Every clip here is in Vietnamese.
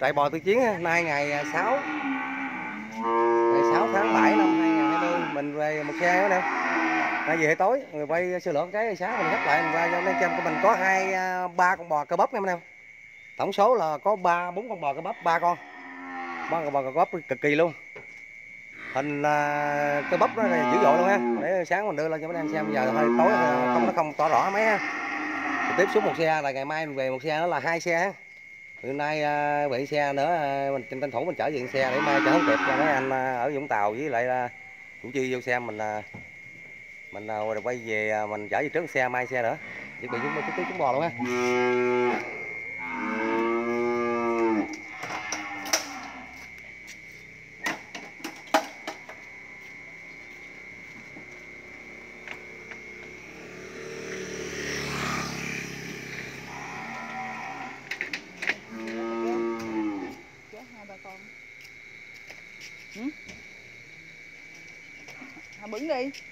trại bò tự chiến nay ngày à, 6 ngày 6 tháng 7 năm 2020 mình về một xe nữa nè. Nay về tối, người quay sơ lược cái sáng mình gấp lại, mình ra cho anh em của mình. Có hai à, ba con bò cơ bắp em anh em. Tổng số là có ba, bốn con bò cơ bắp, ba con. Ba con bò cơ bắp cực kỳ luôn. Hình là cơ bắp nó là dữ dội luôn ha. Để sáng mình đưa lên cho mấy anh xem, giờ hơi tối à, không, nó không tỏ rõ mấy ha. Tiếp xuống một xe, là ngày mai mình về một xe, đó là hai xe ha hôm nay à, bị xe nữa à, mình tranh thủ mình chở diện xe để mai chở không kịp cho mấy anh à, ở Vũng Tàu với lại à, chủ chi vô xe mình à, mình à, quay về à, mình chở về trước xe mai xe nữa. Chuẩn bị chúng chúng chúng bò luôn ha. Okay.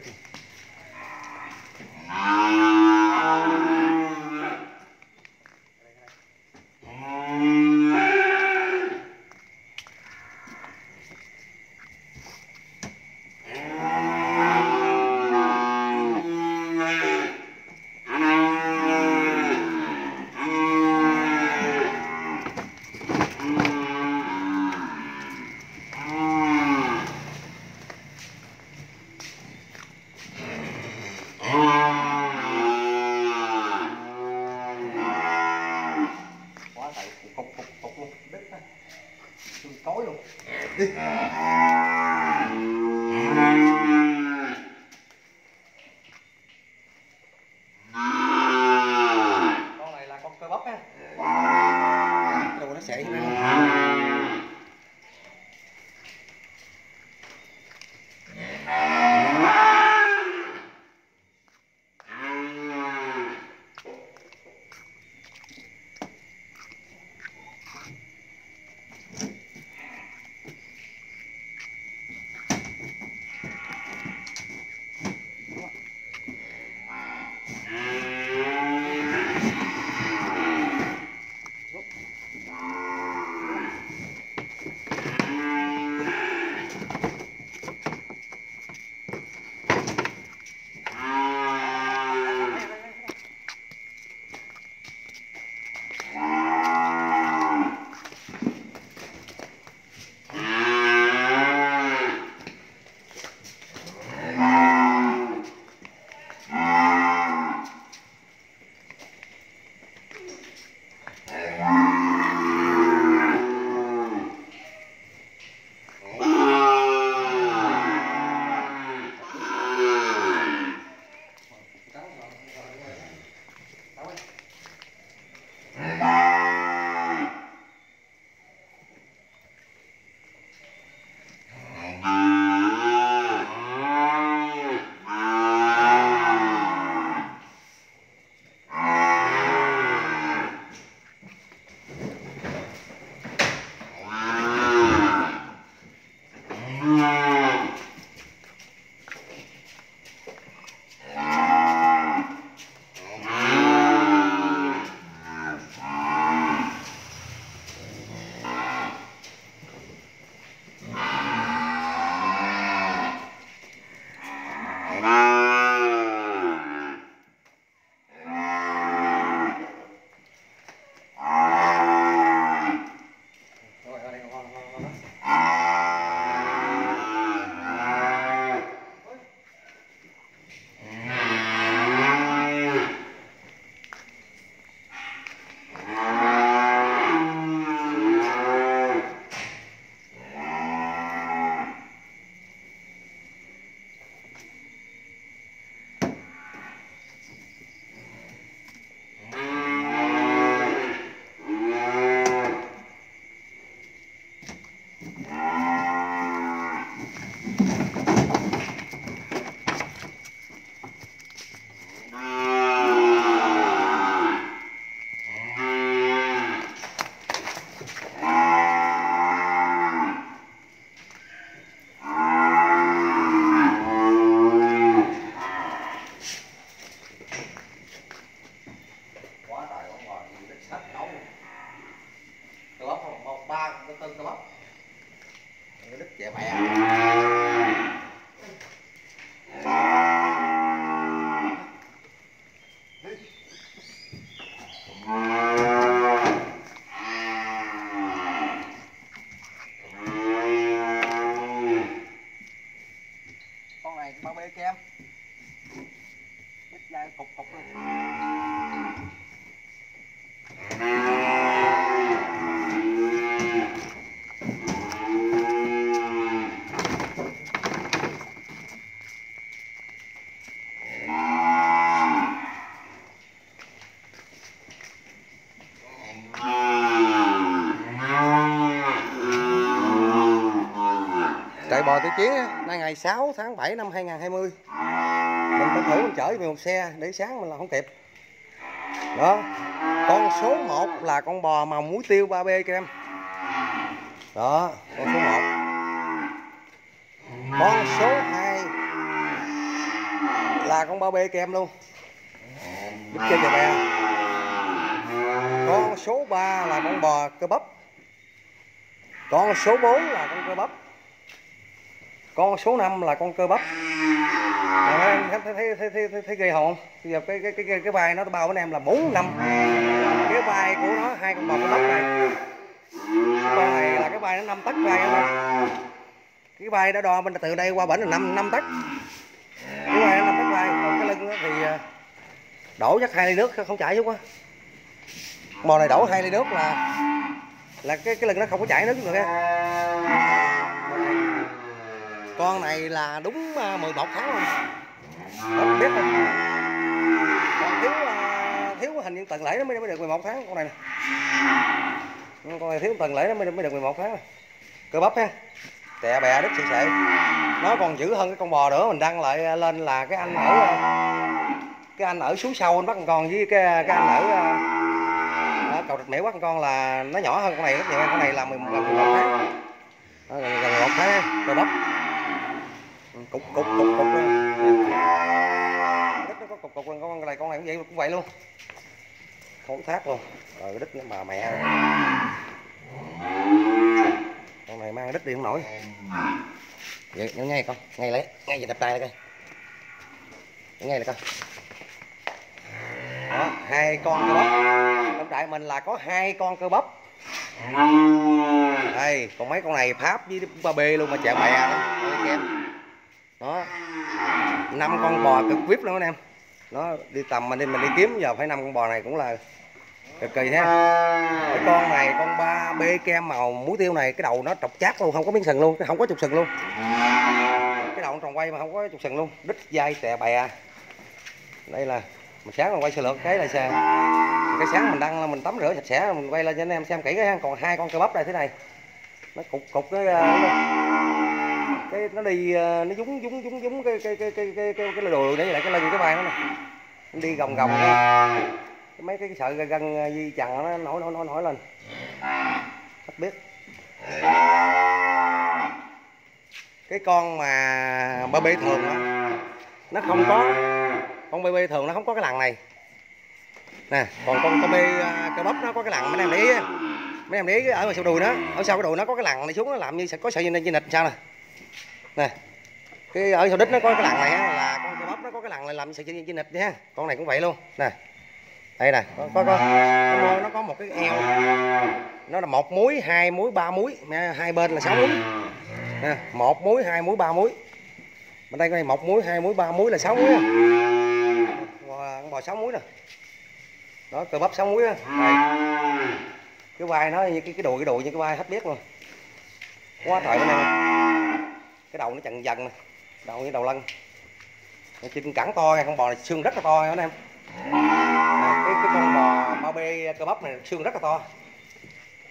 Quá trời lần đất luôn quá trời cục cục cục luôn đất á chiều tối luôn. Đi chiến á, nay ngày 6 tháng 7 năm 2020 Mình tranh thủ mình chở về một xe để sáng mình là không kịp. Đó Con số 1 là con bò màu muối tiêu 3B các em. Đó Con số 1 Con số 2 Là con 3B các em luôn. Giúp chơi bè Con số 3 là con bò cơ bắp. Con số 4 là con cơ bắp con số 5 là con cơ bắp. À, thấy thấy thấy thấy, thấy, thấy ghê hồn bây giờ cái cái cái cái, vai nó bao với em là bốn năm. Cái vai của nó hai con bò cơ bắp này. Con này là cái vai nó năm tấc vai em cái vai đã đo bên từ đây qua bển là năm năm tấc. Cái vai nó năm tấc vai. Còn cái lưng thì à, đổ chắc hai ly nước không chảy xuống quá bò này đổ hai ly nước là là cái cái lưng nó không có chảy nước được á con này là đúng à, 11 tháng luôn không ờ, biết không? Còn thiếu à, thiếu hình như tuần lễ nó mới, mới được 11 tháng con này nè. Ừ, con này thiếu tuần lễ nó mới, mới được 11 tháng này. cơ bắp ha. Tè bè đứt sự sệ nó còn dữ hơn cái con bò nữa mình đăng lại à, lên là cái anh ở cái anh ở xuống sâu anh bắt con con với cái cái anh ở ở cầu rạch miễu bắt con là nó nhỏ hơn con này rất nhiều con này là 11 tháng. Đó, gần 11 tháng cơ bắp cục cục cục cục luôn. Đít nó có cục cục luôn con này con này cũng vậy cũng vậy luôn. Không thác luôn. Rồi cái đít nó bà mẹ. Con này mang đít đi không nổi. Vậy nhớ ngay con ngay lấy ngay về đập tay đây coi. Ngay đây con đó hai con cơ bắp. Trong trại mình là có hai con cơ bắp. Đây còn mấy con này pháp với ba b luôn mà chạy bè đó. Đây, đó. Năm con bò cực vip luôn anh em. Nó đi tầm mình đi mình đi kiếm, giờ phải năm con bò này cũng là cực kỳ ha. Cái con này, con ba b kem màu muối tiêu này, cái đầu nó trọc chát luôn, không có miếng sừng luôn, không có trục sừng luôn. Cái đầu nó tròn quay mà không có trục sừng luôn. Đít dai tè bè. Đây là mình sáng mình quay sơ lược, cái là xe cái sáng mình đăng là mình tắm rửa sạch sẽ, mình quay lên cho anh em xem kỹ cái còn hai con cơ bắp đây thế này. Nó cục cục cái ờ, cái ờ, nó đi nó dúng dúng dúng dúng cái cái cái cái cái cái, cái đồ để lại cái lưng cái vai nó nè. Nó đi gồng gồng cái mấy cái sợi gân ờ, di chằng nó nổi nổi nổi nổi lên. Hết biết. Cái con mà bê bê thường đó, nó không có con bê bê thường nó không có cái lằn này. Nè còn con con bê ờ, cơ bắp nó có cái lằn mấy em để ý mấy em để ý ở ngoài sau đùi nó ở sau cái đùi nó có cái lằn này xuống nó làm như sẽ có sợi dây dây nịch sao nè? Nè cái ở sau đít nó có cái lằn này á, là con cơ bắp nó có cái lằn này làm sợi dây dây nịch nha. Con này cũng vậy luôn. Nè đây nè có có, có nó, nó có một cái eo. Nó là một muối hai muối ba muối hai bên là sáu muối nè một muối hai muối ba muối bên đây này một muối hai muối ba muối là sáu muối con bò sáu muối nè. Đó cơ bắp sáu muối á. Đây cái vai nó như cái cái đùi cái đùi như cái vai hết biết luôn. Quá trời cái này cái đầu nó chặn dần này, đầu như đầu lân. Cái chân cẳng to nha, con bò này xương rất là to nha anh em. À, cái cái con bò bao bê cơ bắp này xương rất là to.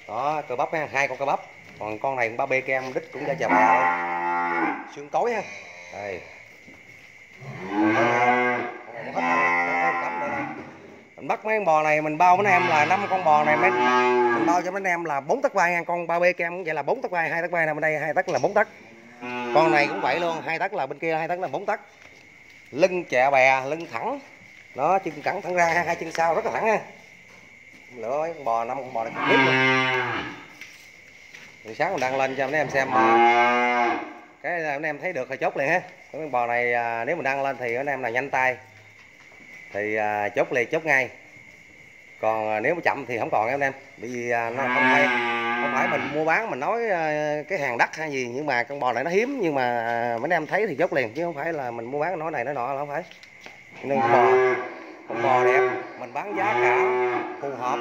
Đó cơ bắp ha hai con cơ bắp. Còn con này ba bê kem đít cũng ra chà bà thôi xương tối ha. Đây. Này- mình bắt mấy con bò này mình bao mấy anh em là năm con bò này mấy. Mình bao cho mấy anh em là bốn tấc vai nha. Con ba bê kem cũng vậy là bốn tấc vai hai tấc vai nằm bên đây hai tấc là bốn tấc con này cũng vậy luôn, hai tấc là bên kia, hai tấc là bốn tấc. Lưng chẹ bè, lưng thẳng. Nó chân cẳng thẳng ra, hai chân sau rất là thẳng ha. Lửa mấy con bò, năm con bò này cũng luôn. Buổi sáng mình đang lên cho mấy em xem mà cái anh em thấy được thì chốt liền ha. Cái con bò này à, nếu mình đăng lên thì anh em là nhanh tay. Thì à, chốt liền, chốt ngay. Còn à, nếu mà chậm thì không còn em em, bởi vì nó không hay không phải mình mua bán mình nói ờ, cái hàng đất hay gì, nhưng mà con bò này nó hiếm, nhưng mà ờ, mấy em thấy thì dốc liền, chứ không phải là mình mua bán nói này nói nọ, là không phải. Nên bò, con bò đẹp, mình bán giá cả phù hợp.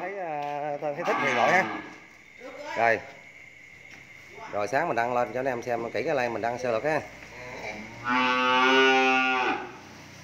Thấy ờ, thấy thích thì gọi ha. Rồi. Rồi, sáng mình đăng lên cho anh em xem, kỹ cái like mình đăng sơ lược ha.